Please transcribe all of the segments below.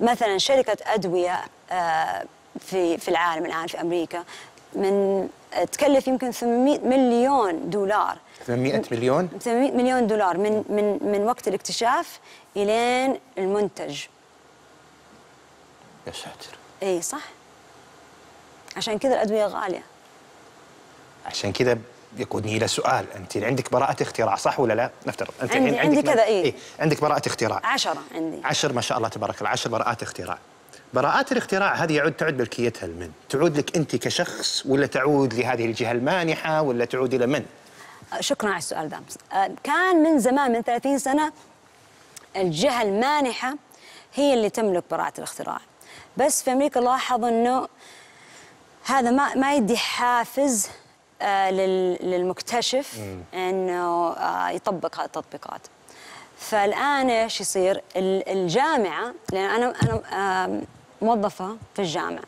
مثلا شركة أدوية آه، في في العالم الآن في أمريكا من تكلف يمكن 800 مليون دولار. 800 مليون؟ 800 مليون دولار من من من وقت الاكتشاف إلين المنتج. يا ساتر. اي صح. عشان كذا الأدوية غالية. عشان كذا يقودني إلى سؤال أنت عندك براءة اختراع صح ولا لا نفترض أنت عندي- الحين عندي عندك كذا، إيه. إيه؟ عندك براءة اختراع عشرة عندي عشر ما شاء الله تبارك الله عشر براءات اختراع براءات الاختراع هذه يعود تعود ملكيتها لمن؟ تعود لك أنت كشخص ولا تعود لهذه الجهة المانحة ولا تعود إلى من؟ شكرا على السؤال ده آه، كان من زمان من 30 سنة الجهة المانحة هي اللي تملك براءة الاختراع بس في أمريكا لاحظ أنه هذا ما ما يدي حافز للمكتشف أنه آه، يطبق هذه التطبيقات. فالآن إيش يصير؟ ال- الجامعة لأن أنا أنا آم، موظفة في الجامعة.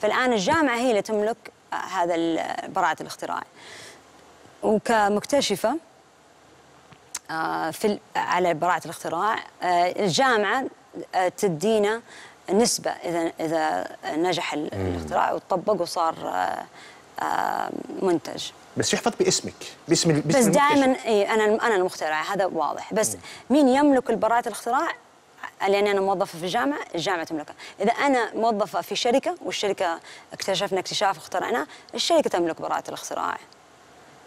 فالآن الجامعة هي اللي تملك آه، هذا براءة الاختراع. وكمكتشفة آه، في على براءة الاختراع آه، الجامعة آه، تدينا نسبة إذا إذا نجح ال- الاختراع وطبق وصار آه، آه، منتج. بس يحفظ باسمك؟ باسم بس باسم المكتشف. دائما اي أنا أنا المخترع هذا واضح. بس مين يملك البراءة الاختراع؟ لأني أنا موظفة في الجامعة الجامعة تملكها إذا أنا موظفة في شركة والشركة اكتشفنا اكتشاف واخترعناه الشركة تملك براءة الاختراع.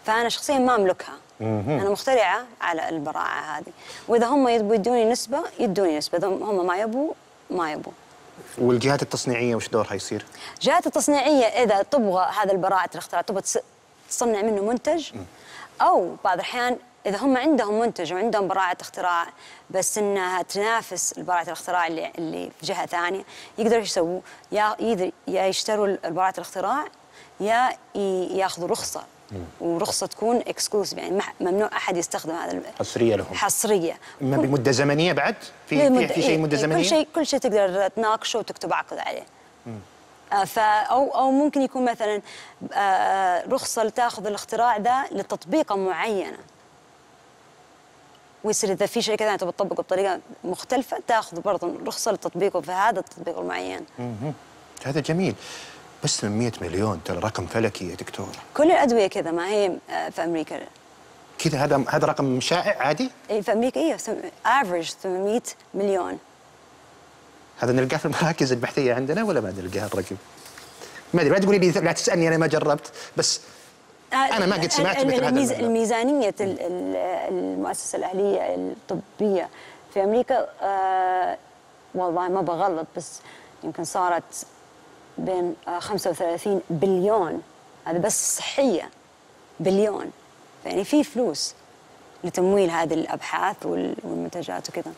فأنا شخصيا ما أملكها. أنا مخترعة على البراءة هذه. وإذا هم يبوا يدوني نسبة يدوني نسبة. إذا هم ما يبوا ما يبوا. والجهات التصنيعية وش دورها يصير؟ جهات التصنيعية إذا تبغى هذا البراءة الاختراع تبغى تصنع منه منتج أو بعض الأحيان إذا هم عندهم منتج وعندهم براءة اختراع بس إنها تنافس البراءة الاختراع اللي اللي في جهة ثانية يقدروا إيش يسووا؟ يا يشتروا البراءة الاختراع يا ياخذوا رخصة ورخصة تكون اكسكلوسيف يعني ممنوع أحد يستخدم هذا حصرية لهم. حصرية. إما كل- بمدة زمنية بعد؟ في في, في شيء إيه، مدة إيه، زمنية؟ كل شيء كل شيء تقدر تناقشه وتكتب عقد عليه. آه، ف أو أو ممكن يكون مثلا آه، رخصة تاخذ الاختراع ده لتطبيقه معينة. ويصير إذا في شركة ثانية تبغى تطبقه بطريقة مختلفة تأخذ برضه رخصة لتطبيقه في هذا التطبيق المعين. هذا جميل. بس 800 مليون ترى رقم فلكي يا دكتور كل الأدوية كذا ما هي آه، في أمريكا كذا هذا هذا رقم شائع عادي؟ إيه، في أمريكا إيه average 800 مليون هذا نلقاه في المراكز البحثية عندنا ولا ما نلقاه الرقم؟ ما أدري لا تقولي لي لا تسألني أنا ما جربت بس أنا ما قد سمعت مثل هذا الميز- المبلغ. الميزانية ال- ال- المؤسسة الأهلية الطبية في أمريكا آه والله ما بغلط بس يمكن صارت بين آه 35 بليون. هذا بس صحية. بليون. يعني في فلوس لتمويل هذه الأبحاث وال- والمنتجات وكذا.